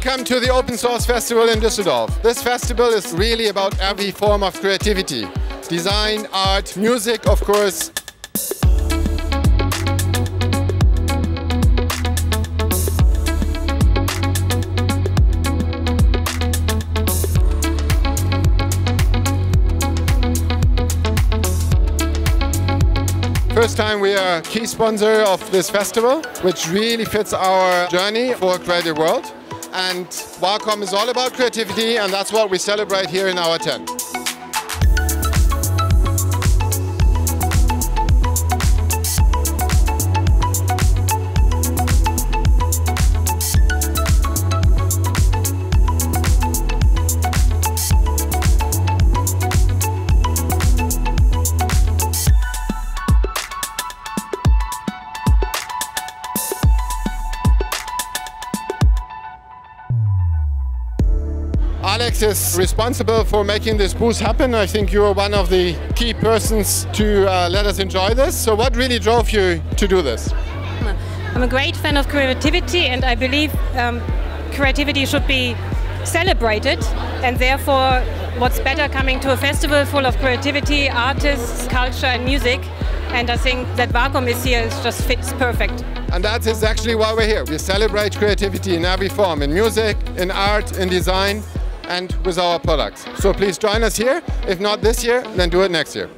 to the Open Source Festival in Düsseldorf. This festival is really about every form of creativity. Design, art, music, of course. First time we are key sponsor of this festival, which really fits our journey for a creative world. And Wacom is all about creativity, and that's what we celebrate here in our tent. Alex is responsible for making this booth happen. I think you are one of the key persons to uh, let us enjoy this. So what really drove you to do this? I'm a great fan of creativity and I believe um, creativity should be celebrated and therefore what's better coming to a festival full of creativity, artists, culture and music and I think that Wacom is here just fits perfect. And that is actually why we're here. We celebrate creativity in every form, in music, in art, in design, and with our products. So please join us here. If not this year, then do it next year.